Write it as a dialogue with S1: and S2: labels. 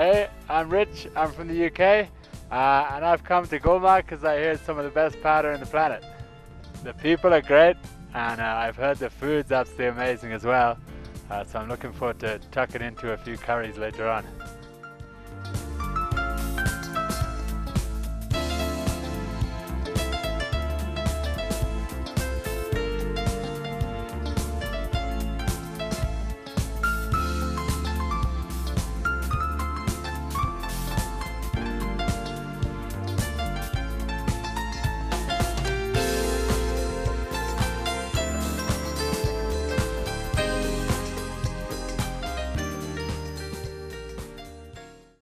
S1: Hey, I'm Rich. I'm from the UK, uh, and I've come to Gulmarg because I hear some of the best powder in the planet. The people are great, and uh, I've heard the food's absolutely amazing as well. Uh, so I'm looking forward to tucking into a few curries later on.